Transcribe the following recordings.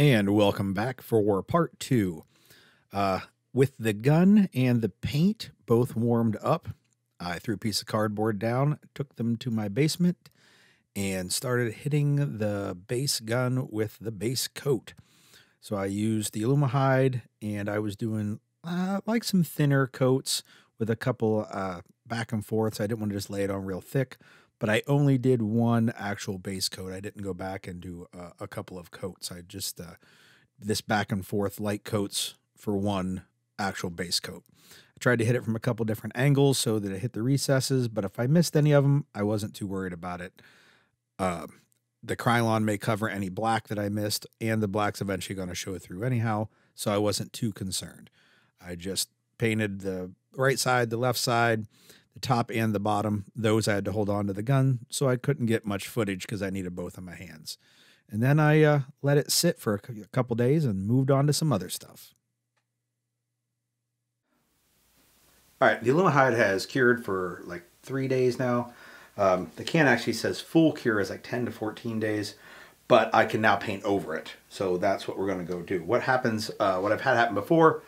And welcome back for part two. Uh, with the gun and the paint both warmed up, I threw a piece of cardboard down, took them to my basement, and started hitting the base gun with the base coat. So I used the Alumahyde and I was doing uh, like some thinner coats with a couple uh, back and forth. So I didn't want to just lay it on real thick, but I only did one actual base coat. I didn't go back and do a couple of coats. I just uh, this back and forth light coats for one actual base coat. I tried to hit it from a couple different angles so that it hit the recesses, but if I missed any of them, I wasn't too worried about it. Uh, the Krylon may cover any black that I missed, and the black's eventually going to show through anyhow, so I wasn't too concerned. I just painted the right side, the left side, top and the bottom. Those I had to hold on to the gun, so I couldn't get much footage because I needed both of my hands. And then I uh, let it sit for a couple days and moved on to some other stuff. All right, the Alumahyde has cured for like three days now. Um, the can actually says full cure is like 10 to 14 days, but I can now paint over it. So that's what we're going to go do. What happens, uh, what I've had happen before,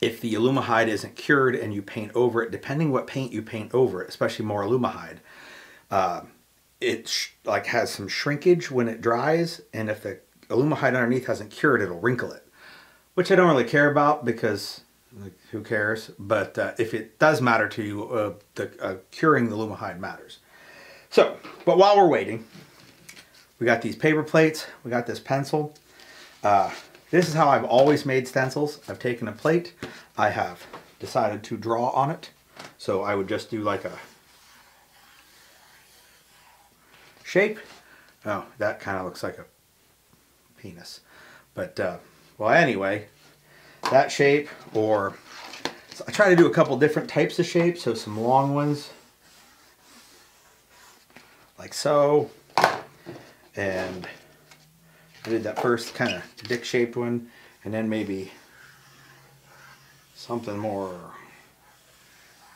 if the Alumahyde isn't cured and you paint over it, depending what paint you paint over it, especially more Alumahyde, uh, it like has some shrinkage when it dries. And if the Alumahyde underneath hasn't cured, it'll wrinkle it, which I don't really care about because like, who cares? But uh, if it does matter to you, uh, the uh, curing the Alumahyde matters. So, but while we're waiting, we got these paper plates, we got this pencil. This is how I've always made stencils. I've taken a plate, I have decided to draw on it. So I would just do like a shape. Oh, that kind of looks like a penis. But, uh, well, anyway, that shape or so I try to do a couple different types of shapes. So some long ones like so. And I did that first kind of dick shaped one and then maybe something more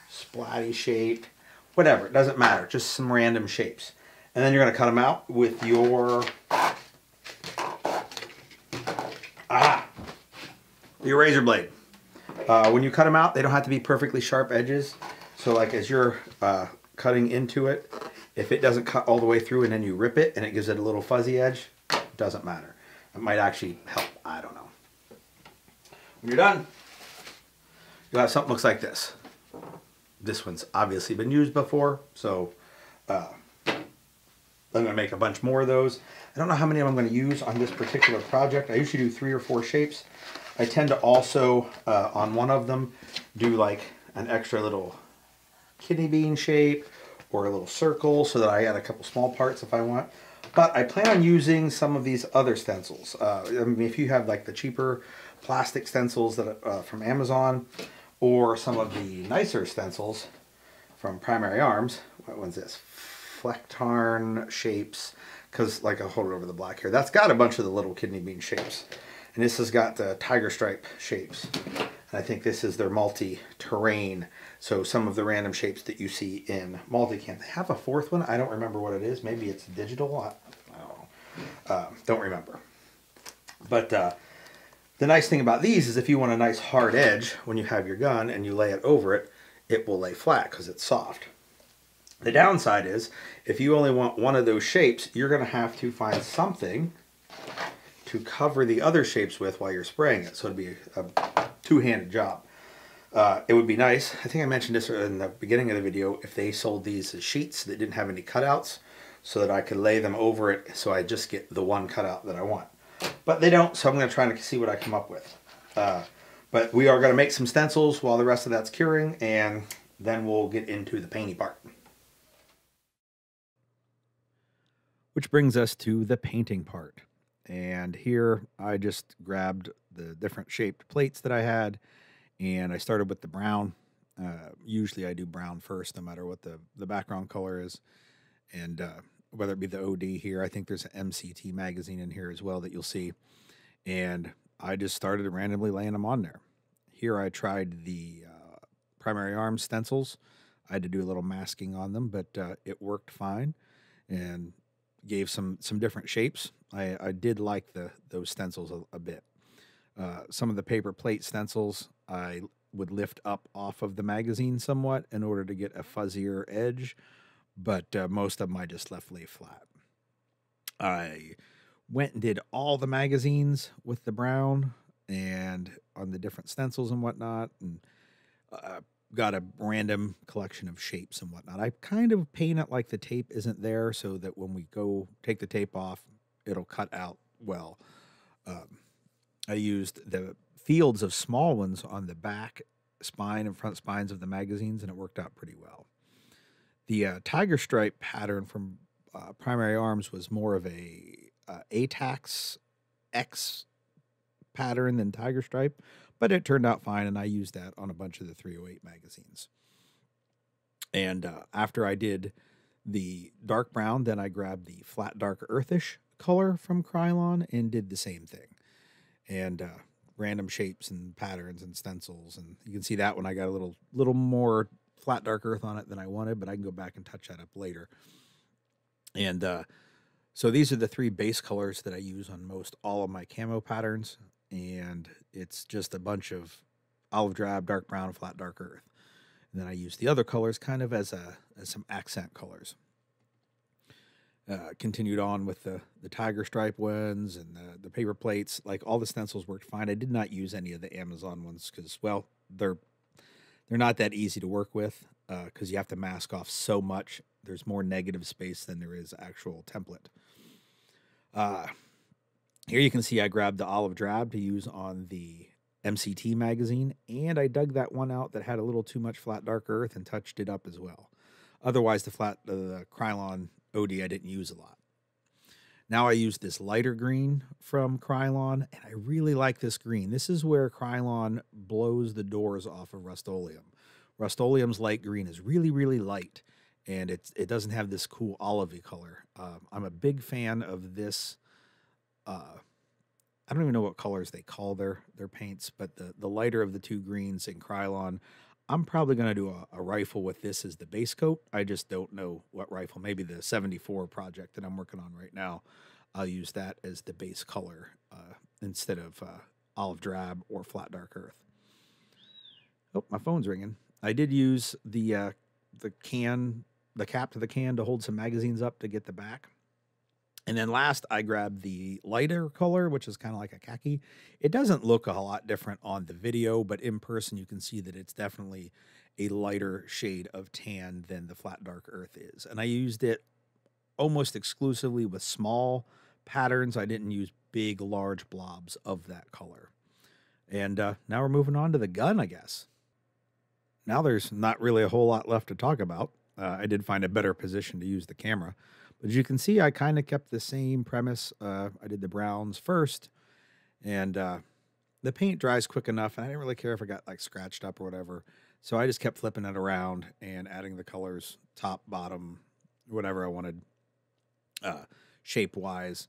splatty shaped. Whatever, it doesn't matter. Just some random shapes. And then you're to cut them out with your ah, your razor blade. Uh, when you cut them out, they don't have to be perfectly sharp edges. So like as you're uh, cutting into it, if it doesn't cut all the way through and then you rip it and it gives it a little fuzzy edge, doesn't matter. It might actually help. I don't know. When you're done, you'll have something looks like this. This one's obviously been used before, so uh, I'm to make a bunch more of those. I don't know how many I'm to use on this particular project. I usually do three or four shapes. I tend to also, uh, on one of them, do like an extra little kidney bean shape or a little circle so that I add a couple small parts if I want. But I plan on using some of these other stencils. Uh, I mean, if you have like the cheaper plastic stencils that uh, from Amazon or some of the nicer stencils from Primary Arms, what one's this? Flecktarn shapes, because like I'll hold it over the black here. That's got a bunch of the little kidney bean shapes. And this has got the tiger stripe shapes. I think this is their multi-terrain. So some of the random shapes that you see in Multicam. They have a fourth one. I don't remember what it is. Maybe it's digital. I, don't know. Uh, don't remember. But uh, the nice thing about these is if you want a nice hard edge when you have your gun and you lay it over it, it will lay flat because it's soft. The downside is if you only want one of those shapes, you're going to have to find something to cover the other shapes with while you're spraying it. So it'd be a two-handed job. Uh, it would be nice, I think I mentioned this in the beginning of the video, if they sold these as sheets that didn't have any cutouts so that I could lay them over it so I just get the one cutout that I want. But they don't, so I'm going to try and see what I come up with. Uh, but we are going to make some stencils while the rest of that's curing, and then we'll get into the painty part. Which brings us to the painting part. And here I just grabbed the different shaped plates that I had and I started with the brown. Uh, usually I do brown first, no matter what the, the background color is. And uh, whether it be the OD here, I think there's an MCT magazine in here as well that you'll see. And I just started randomly laying them on there. Here I tried the uh, primary arm stencils. I had to do a little masking on them, but uh, it worked fine. And gave some some different shapes. I, I did like the those stencils a, a bit. Uh, some of the paper plate stencils I would lift up off of the magazine somewhat in order to get a fuzzier edge, but uh, most of them I just left lay flat. I went and did all the magazines with the brown and on the different stencils and whatnot, and uh, got a random collection of shapes and whatnot. I kind of paint it like the tape isn't there so that when we go take the tape off, it'll cut out well. Um, I used the fields of small ones on the back spine and front spines of the magazines, and it worked out pretty well. The uh, tiger stripe pattern from uh, Primary Arms was more of a uh, A-TACS X pattern than tiger stripe, but it turned out fine, and I used that on a bunch of the 308 magazines. And uh, after I did the dark brown, then I grabbed the flat dark earthish color from Krylon and did the same thing. And uh, random shapes and patterns and stencils. And you can see that one I got a little little more flat dark earth on it than I wanted, but I can go back and touch that up later. And uh, so these are the three base colors that I use on most all of my camo patterns and it's just a bunch of olive drab, dark brown, flat dark earth. And then I use the other colors kind of as a as some accent colors. Uh, continued on with the the tiger stripe ones and the the paper plates. Like all the stencils worked fine. I did not use any of the Amazon ones because well they're they're not that easy to work with because uh, you have to mask off so much. There's more negative space than there is actual template. Uh, here you can see I grabbed the olive drab to use on the MCT magazine, and I dug that one out that had a little too much flat dark earth and touched it up as well. Otherwise, the flat uh, the Krylon OD I didn't use a lot. Now I use this lighter green from Krylon, and I really like this green. This is where Krylon blows the doors off of Rust-Oleum. Rust-Oleum's light green is really, really light, and it's, it doesn't have this cool olivey color. Um, I'm a big fan of this uh, I don't even know what colors they call their their paints, but the the lighter of the two greens in Krylon, I'm probably going to do a, a, rifle with this as the base coat. I just don't know what rifle. Maybe the 74 project that I'm working on right now. I'll use that as the base color uh, instead of uh, olive drab or flat dark earth. Oh, my phone's ringing. I did use the uh, the can, the cap to the can to hold some magazines up to get the back. And then last, I grabbed the lighter color, which is kind of like a khaki. It doesn't look a lot different on the video, but in person, you can see that it's definitely a lighter shade of tan than the flat dark earth is. And I used it almost exclusively with small patterns. I didn't use big, large blobs of that color. And uh, now we're moving on to the gun, I guess. Now there's not really a whole lot left to talk about. Uh, I did find a better position to use the camera. But as you can see, I kind of kept the same premise. Uh, I did the browns first, and uh, the paint dries quick enough, and I didn't really care if it got like scratched up or whatever. So I just kept flipping it around and adding the colors top, bottom, whatever I wanted, uh, shape wise.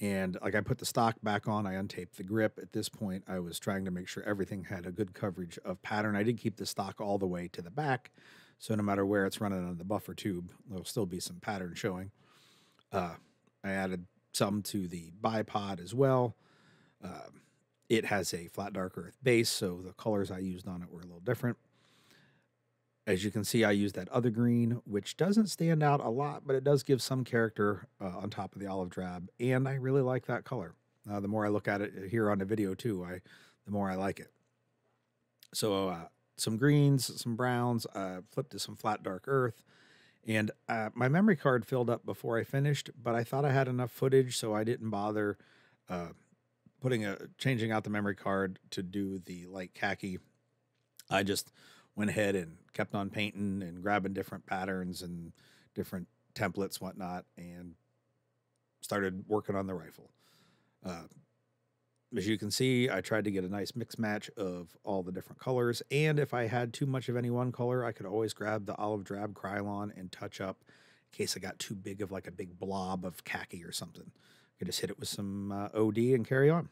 And like I put the stock back on, I untaped the grip. At this point, I was trying to make sure everything had a good coverage of pattern. I did keep the stock all the way to the back. So no matter where it's running on the buffer tube, there'll still be some pattern showing. Uh, I added some to the bipod as well. Uh, it has a flat dark earth base, so the colors I used on it were a little different. As you can see, I used that other green, which doesn't stand out a lot, but it does give some character uh, on top of the olive drab, and I really like that color. Uh, the more I look at it here on the video too, I the more I like it. So uh, some greens, some browns, uh, flipped to some flat dark earth, and uh, my memory card filled up before I finished, but I thought I had enough footage, so I didn't bother uh, putting a changing out the memory card to do the light khaki. I just went ahead and kept on painting and grabbing different patterns and different templates, whatnot, and started working on the rifle. Uh, as you can see, I tried to get a nice mix match of all the different colors. And if I had too much of any one color, I could always grab the olive drab Krylon and touch up in case I got too big of like a big blob of khaki or something. I could just hit it with some uh, OD and carry on.